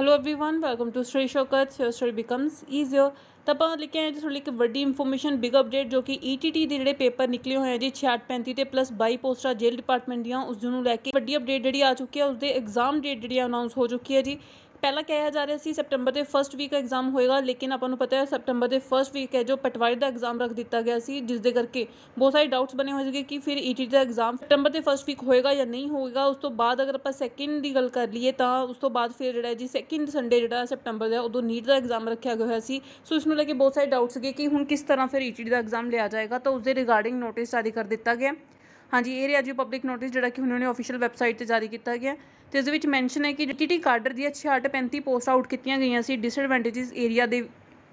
Hello everyone, welcome to story shortcuts Your story becomes easier. ਤਾਂ ਆਪਾਂ ਲਿਖ ਕੇ ਆਏ ਜੀ ਤੁਹਾਡੇ ਲਈ ਇੱਕ ਵੱਡੀ ਇਨਫੋਰਮੇਸ਼ਨ ਬਿਗ ਅਪਡੇਟ ਜੋ ਕਿ ਈਟੀਟੀ ਦੇ ਜਿਹੜੇ ਪੇਪਰ ਨਿਕਲੇ ਹੋਏ ਆ ਜੀ 6635 ਤੇ ਪਲੱਸ 22 ਪੋਸਟਾਂ ਜੇਲ੍ਹ ਡਿਪਾਰਟਮੈਂਟ ਦੀਆਂ, ਉਸ ਨੂੰ ਲੈ ਕੇ ਵੱਡੀ ਅਪਡੇਟ ਜਿਹੜੀ ਆ ਚੁੱਕੀ ਹੈ ਉਸ ਦੇ ਐਗਜ਼ਾਮ ਡੇਟ ਜਿਹੜੀ ਅਨਾਉਂਸ ਹੋ ਚੁੱਕੀ ਹੈ ਜੀ। ਪਹਿਲਾਂ ਕਿਹਾ ਜਾ ਰਿਹਾ ਸੀ ਸੈਪਟੰਬਰ ਦੇ ਫਰਸਟ ਵੀਕ ਐਗਜ਼ਾਮ ਹੋਏਗਾ, ਲੇਕਿਨ ਆਪਾਂ ਨੂੰ ਪਤਾ ਹੈ ਸੈਪਟੈਂਬਰ ਦੇ ਫਰਸਟ ਵੀਕ ਹੈ ਜੋ ਪਟਵਾਰੀ ਦਾ ਐਗਜ਼ਾਮ ਰੱਖ ਦਿੱਤਾ ਗਿਆ ਸੀ ਜਿਸ ਦੇ ਕਰਕੇ ਬਹੁਤ ਸਾਰੇ ਡਾਊਟਸ ਬਣੇ ਹੋਏ ਸੀਗੇ ਕਿ ਫਿਰ ਈਟੀ ਦਾ ਐਗਜ਼ਾਮ ਸੈਪਟੰਬਰ ਦੇ ਫਰਸਟ ਵੀਕ ਹੋਏਗਾ ਜਾਂ ਨਹੀਂ ਹੋਏਗਾ। ਉਸ ਤੋਂ ਬਾਅਦ ਅਗਰ ਆਪਾਂ ਸੈਕਿੰਡ ਦੀ ਗੱਲ ਕਰ ਲਈਏ ਤਾਂ ਉਸ ਤੋਂ ਬਾਅਦ ਫਿਰ ਜਿਹੜਾ ਜੀ ਸੈਕਿੰਡ ਸੰਡੇ ਜਿਹੜਾ ਸੈਪਟੈਂਬਰ ਦਾ, ਉਦੋਂ ਨੀਟ ਦਾ ਐਗਜ਼ਾਮ ਰੱਖਿਆ ਗਿਆ ਹੋਇਆ ਸੀ। ਸੋ ਇਸ ਨੂੰ ਲੈ ਕੇ ਬਹੁਤ ਸਾਰੇ ਡਾਊਟ ਸੀਗੇ ਕਿ ਹੁਣ ਕਿਸ ਤਰ੍ਹਾਂ ਫਿਰ ਈਟੀ ਦਾ ਐਗਜ਼ਾਮ ਲਿਆ ਜਾਏਗਾ, ਤਾਂ ਉਸ ਦੇ ਰਿਗਾਰਡਿੰਗ ਨੋਟਿਸ ਜਾਰੀ ਕਰ ਦਿੱਤਾ ਗਿਆ। ਹਾਂਜੀ, ਇਹ ਰਿਹਾ ਜੀ ਪਬਲਿਕ ਨੋਟਿਸ ਜਿਹੜਾ ਕਿ ਉਹਨਾਂ ਨੇ ਅਫੀਸ਼ੀਅਲ ਵੈਬਸਾਈਟ ਤੇ ਜਾਰੀ ਕੀਤਾ ਗਿਆ। ਤੇ ਇਸ ਦੇ ਵਿੱਚ ਮੈਂਸ਼ਨ ਹੈ ਕਿ ਟੀਟੀ ਕਾਡਰ ਦੀਆਂ 6535 ਪੋਸਟ ਆਊਟ ਕੀਤੀਆਂ ਗਈਆਂ ਸੀ ਡਿਸਐਡਵਾਂਟੇਜਸ ਏਰੀਆ ਦੇ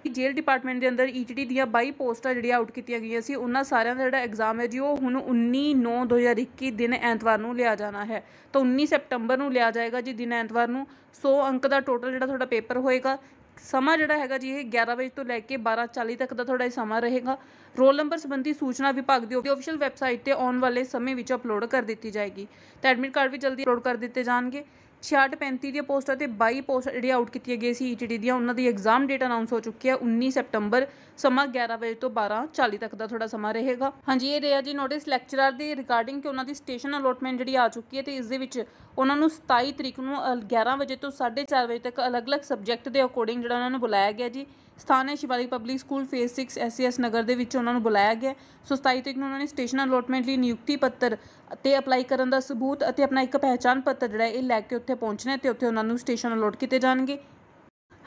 ਜੇਲ੍ਹ ਡਿਪਾਰਟਮੈਂਟ ਦੇ ਅੰਦਰ ਈਟੀਟੀ ਦੀਆਂ 22 ਪੋਸਟਾਂ ਜਿਹੜੀਆਂ ਆਊਟ ਕੀਤੀਆਂ ਗਈਆਂ ਸੀ, ਉਹਨਾਂ ਸਾਰਿਆਂ ਦਾ ਜਿਹੜਾ ਐਗਜ਼ਾਮ ਹੈ ਜੀ, ਉਹ ਹੁਣ 19 9 2021 ਦਿਨ ਐਤਵਾਰ ਨੂੰ ਲਿਆ ਜਾਣਾ ਹੈ। ਤਾਂ 19 ਸੈਪਟੰਬਰ ਨੂੰ ਲਿਆ ਜਾਏਗਾ ਜੀ ਦਿਨ ਐਤਵਾਰ ਨੂੰ। 100 ਅੰਕ ਦਾ ਟੋਟਲ ਜਿਹੜਾ ਤੁਹਾਡਾ ਪੇਪਰ ਹੋਏਗਾ ਸਮਾਂ ਜਿਹੜਾ ਹੈਗਾ ਜੀ, ਇਹ 11 ਵਜੇ ਤੋਂ ਲੈ ਕੇ 12:40 ਤੱਕ ਦਾ ਤੁਹਾਡਾ ਇਹ ਸਮਾਂ ਰਹੇਗਾ। ਰੋਲ ਨੰਬਰ ਸੰਬੰਧੀ ਸੂਚਨਾ ਵਿਭਾਗ ਦੀ ਅਫੀਸ਼ੀਅਲ ਵੈਬਸਾਈਟ ਤੇ ਆਉਣ ਵਾਲੇ ਸਮੇਂ ਵਿੱਚ ਅਪਲੋਡ ਕਰ ਦਿੱਤੀ ਜਾਏਗੀ। ਤੇ ਐਡਮਿਟ ਕਾਰਡ ਵੀ ਜਲਦੀ ਅਪਲੋਡ ਕਰ ਦਿੱਤੇ ਜਾਣਗੇ। 6635 ਦੀਆਂ ਪੋਸਟਾਂ ਤੇ 22 ਪੋਸਟ ਜਿਹੜੀਆਂ ਆਊਟ ਕੀਤੀਆਂ ਗਈਆਂ ਸੀ ਈਟੀਡੀ ਦੀਆਂ, ਉਹਨਾਂ ਦੀ ਐਗਜ਼ਾਮ ਡੇਟ ਅਨਾਉਂਸ ਹੋ ਚੁੱਕੀ ਹੈ 19 ਸੈਪਟੰਬਰ ਸਮਾਂ 11 ਵਜੇ ਤੋਂ 12:40 ਤੱਕ ਦਾ ਥੋੜਾ ਸਮਾਂ ਰਹੇਗਾ। ਹਾਂਜੀ, ਇਹ ਰਿਹਾ ਜੀ ਨੋਟਿਸ ਲੈਕਚਰਰ ਦੇ ਰਿਗਾਰਡਿੰਗ ਕਿ ਉਹਨਾਂ ਦੀ ਸਟੇਸ਼ਨ ਅਲੋਟਮੈਂਟ ਜਿਹੜੀ ਆ ਚੁੱਕੀ ਹੈ ਤੇ ਇਸ ਦੇ ਵਿੱਚ ਉਹਨਾਂ ਨੂੰ 27 ਤਰੀਕ ਨੂੰ 11 ਵਜੇ ਤੋਂ 4:30 ਵਜੇ ਤੱਕ ਅਲੱਗ-ਅਲੱਗ ਸਬਜੈਕਟ ਦੇ ਅਕੋਰਡਿੰਗ ਜਿਹੜਾ ਉਹਨਾਂ ਨੂੰ ਬੁਲਾਇਆ ਗਿਆ ਜੀ। ਸਥਾਨ ਹੈ Shivali public school phase 6 SCS Nagar ਦੇ ਵਿੱਚ ਉਹਨਾਂ ਨੂੰ ਬੁਲਾਇਆ ਗਿਆ। ਸੋ 27 ਤਰੀਕ ਨੂੰ ਉਹਨਾਂ ਨੇ ਸਟੇਸ਼ਨ ਅਲੋਟਮੈਂਟ ਲਈ ਨਿਯੁਕਤੀ ਪੱਤਰ ਤੇ ਅਪਲਾਈ ਕਰਨ ਦਾ ਸਬੂਤ ਅਤੇ ਆਪਣਾ ਇੱਕ ਪਹਿਚਾਣ ਪੱਤਰ ਜਿਹੜਾ ਇਹ ਲੈ ਕੇ ਉੱਥੇ ਪਹੁੰਚਣਾ ਤੇ ਉੱਥੇ ਉਹਨਾਂ ਨੂੰ ਸਟੇਸ਼ਨ ਅਲੋਟ ਕੀਤੇ ਜਾਣਗੇ।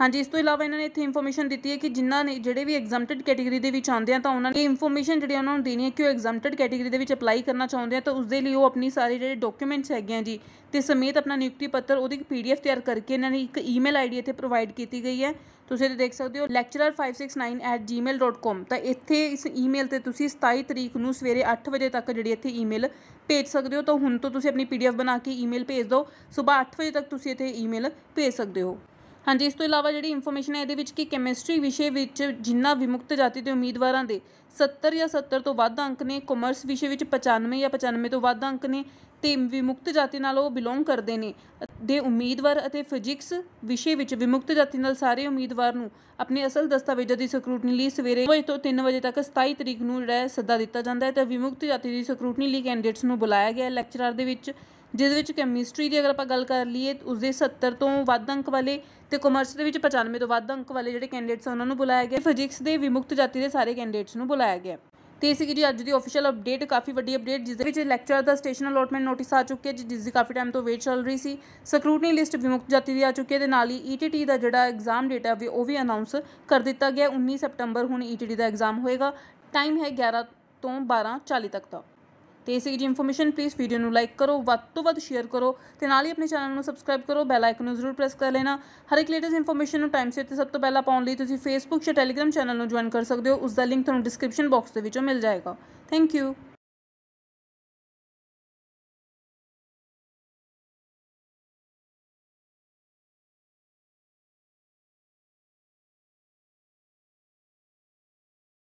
ਹਾਂਜੀ, ਇਸ ਤੋਂ ਇਲਾਵਾ ਇਹਨਾਂ ਨੇ ਇੱਥੇ ਇਨਫੋਰਮੇਸ਼ਨ ਦਿੱਤੀ ਹੈ ਕਿ ਜਿਨ੍ਹਾਂ ਨੇ ਜਿਹੜੇ ਵੀ ਐਗਜ਼ੈਂਪਟਡ ਕੈਟਾਗਰੀ ਦੇ ਵਿੱਚ ਆਉਂਦੇ ਆ, ਤਾਂ ਉਹਨਾਂ ਨੇ ਇਨਫੋਰਮੇਸ਼ਨ ਜਿਹੜੀ ਉਹਨਾਂ ਨੂੰ ਦੇਣੀ ਹੈ ਕਿ ਉਹ ਐਗਜ਼ੈਂਪਟਡ ਕੈਟਾਗਰੀ ਦੇ ਵਿੱਚ ਅਪਲਾਈ ਕਰਨਾ ਚਾਹੁੰਦੇ ਆ, ਤਾਂ ਉਸ ਦੇ ਲਈ ਉਹ ਆਪਣੀ ਸਾਰੇ ਜਿਹੜੇ ਡਾਕੂਮੈਂਟਸ ਹੈਗੇ ਆ ਜੀ ਤੇ ਸਮੇਤ ਆਪਣਾ ਨਿਯੁਕਤੀ ਪੱਤਰ, ਉਹਦੀ ਇੱਕ ਪੀਡੀਐਫ ਤਿਆਰ ਕਰਕੇ ਇਹਨਾਂ ਨੇ ਇੱਕ ਈਮੇਲ ਆਈਡੀ ਇੱਥੇ ਪ੍ਰੋਵਾਈਡ ਕੀਤੀ ਗਈ ਹੈ। ਤੁਸੀਂ ਇਹ ਦੇਖ ਸਕਦੇ ਹੋ lecturer569@gmail.com ਤਾਂ ਇੱਥੇ ਇਸ ਈਮੇਲ ਤੇ ਤੁਸੀਂ 27 ਤਰੀਕ ਨੂੰ ਸਵੇਰੇ 8 ਵਜੇ ਤੱਕ ਜਿਹੜੀ ਇੱਥੇ ਈਮੇਲ ਭੇਜ ਸਕਦੇ ਹੋ, ਤਾਂ ਹੁਣ ਤੋਂ ਤੁਸੀਂ ਆਪਣੀ ਪੀਡੀਐਫ ਬਣਾ ਕੇ ਈਮੇਲ ਭੇਜ ਦਿਓ, ਸਵੇਰ 8 ਵਜੇ ਤੱਕ ਤੁਸੀਂ ਇੱਥੇ ਈਮੇਲ ਭੇਜ ਸਕਦੇ ਹੋ। ਹਾਂਜੀ, ਇਸ ਤੋਂ ਇਲਾਵਾ ਜਿਹੜੀ ਇਨਫੋਰਮੇਸ਼ਨ ਹੈ ਇਹਦੇ ਵਿੱਚ ਕਿ ਕੈਮਿਸਟਰੀ ਵਿਸ਼ੇ ਵਿੱਚ ਜਿੰਨਾ ਵਿਮੁਕਤ ਜਾਤੀ ਦੇ ਉਮੀਦਵਾਰਾਂ ਦੇ 70 ਜਾਂ 70 ਤੋਂ ਵੱਧ ਅੰਕ ਨੇ ਕਾਮਰਸ ਵਿਸ਼ੇ ਵਿੱਚ 95 ਜਾਂ 95 ਤੋਂ ਵੱਧ ਅੰਕ ਨੇ ਤੇ ਵਿਮੁਕਤ ਜਾਤੀ ਨਾਲ ਉਹ ਬਿਲੋਂਗ ਕਰਦੇ ਨੇ। ਦੇ ਉਮੀਦਵਾਰ ਅਤੇ ਫਿਜ਼ਿਕਸ ਵਿਸ਼ੇ ਵਿੱਚ ਵਿਮੁਕਤ ਜਾਤੀ ਨਾਲ ਸਾਰੇ ਉਮੀਦਵਾਰ ਨੂੰ ਆਪਣੇ ਅਸਲ ਦਸਤਾਵੇਜ਼ਾਂ ਦੀ ਸਕਰੂਟਨੀ ਲਈ ਸਵੇਰੇ ਵਜੇ ਤੋਂ 3 ਵਜੇ ਤੱਕ 27 ਤਰੀਕ ਨੂੰ ਜਿਹੜਾ ਸੱਦਾ ਦਿੱਤਾ ਜਾਂਦਾ ਹੈ ਤੇ ਵਿਮੁਕਤ ਜਾਤੀ ਦੀ ਸਕਰੂਟਨੀ ਲਈ ਕੈਂਡੀਡੇਟਸ ਨੂੰ ਬੁਲਾਇਆ ਗਿਆ ਲੈਕਚਰਰ ਦੇ ਵਿੱਚ ਜਿਹਦੇ ਵਿੱਚ ਕੈਮਿਸਟਰੀ ਦੀ ਅਗਰ ਆਪਾਂ ਗੱਲ ਕਰ ਲਈਏ ਉਸ ਦੇ 70 ਤੋਂ ਵੱਧ ਅੰਕ ਵਾਲੇ ਤੇ ਕਾਮਰਸ ਦੇ ਵਿੱਚ 95 ਤੋਂ ਵੱਧ ਅੰਕ ਵਾਲੇ ਜਿਹੜੇ ਕੈਂਡੀਡੇਟਸ ਉਹਨਾਂ ਨੂੰ ਬੁਲਾਇਆ ਗਿਆ। ਫਿਜ਼ਿਕਸ ਦੇ ਵਿਮੁਕਤ ਜਾਤੀ ਦੇ ਸਾਰੇ ਕੈਂਡੀਡੇਟਸ ਨੂੰ ਬੁਲਾਇਆ ਗਿਆ। ਤੇ ਇਸੇ ਜੀ ਅੱਜ ਦੀ ਅਫੀਸ਼ੀਅਲ ਅਪਡੇਟ ਕਾਫੀ ਵੱਡੀ ਅਪਡੇਟ ਜਿਸ ਦੇ ਵਿੱਚ ਲੈਕਚਰ ਦਾ ਸਟੇਸ਼ਨ ਅਲੋਟਮੈਂਟ ਨੋਟਿਸ ਆ ਚੁੱਕਿਆ ਜਿਸ ਦੀ ਕਾਫੀ ਟਾਈਮ ਤੋਂ ਵੇਟ ਚੱਲ ਰਹੀ ਸੀ। ਸਕਰੂਟਨੀ ਲਿਸਟ ਵਿਮੁਕਤ ਜਾਤੀ ਦੀ ਆ ਚੁੱਕੀ ਹੈ ਤੇ ਨਾਲ ਹੀ ਈਟੀਟੀ ਦਾ ਜਿਹੜਾ ਐਗਜ਼ਾਮ ਡੇਟ ਹੈ ਉਹ ਵੀ ਅਨਾਉਂਸ ਕਰ ਦਿੱਤਾ ਗਿਆ। 19 ਸਤੰਬਰ ਹੁਣ ਈਟੀਟੀ ਦਾ ਐਗਜ਼ਾਮ ਹੋਏਗਾ। ਟਾਈਮ ਹੈ 11 ਤੋਂ 12:40 ਤੱਕ ਦਾ। ਤੇ ਇਸੇ ਜੀ ਇਨਫੋਰਮੇਸ਼ਨ ਪਲੀਜ਼ ਵੀਡੀਓ ਨੂੰ ਲਾਈਕ ਕਰੋ, ਵੱਧ ਤੋਂ ਵੱਧ ਸ਼ੇਅਰ ਕਰੋ ਤੇ ਨਾਲ ਹੀ ਆਪਣੇ ਚੈਨਲ ਨੂੰ ਸਬਸਕ੍ਰਾਈਬ ਕਰੋ ਬੈਲ ਆਈਕਨ ਨੂੰ ਜ਼ਰੂਰ ਪ੍ਰੈਸ ਕਰ ਲੈਣਾ। ਹਰ ਇੱਕ ਲੇਟੈਸਟ ਇਨਫੋਰਮੇਸ਼ਨ ਨੂੰ ਟਾਈਮ ਸਿਰ ਤੇ ਸਭ ਤੋਂ ਪਹਿਲਾਂ ਪਾਉਣ ਲਈ ਤੁਸੀਂ ਫੇਸਬੁੱਕ ਜਾਂ ਟੈਲੀਗ੍ਰਾਮ ਚੈਨਲ ਨੂੰ ਜੁਆਇਨ ਕਰ ਸਕਦੇ ਹੋ। ਉਸ ਦਾ ਲਿੰਕ ਤੁਹਾਨੂੰ ਡਿਸਕ੍ਰਿਪਸ਼ਨ ਬਾਕਸ ਦੇ ਵਿੱਚੋਂ ਮਿਲ ਜਾਏਗਾ। Thank you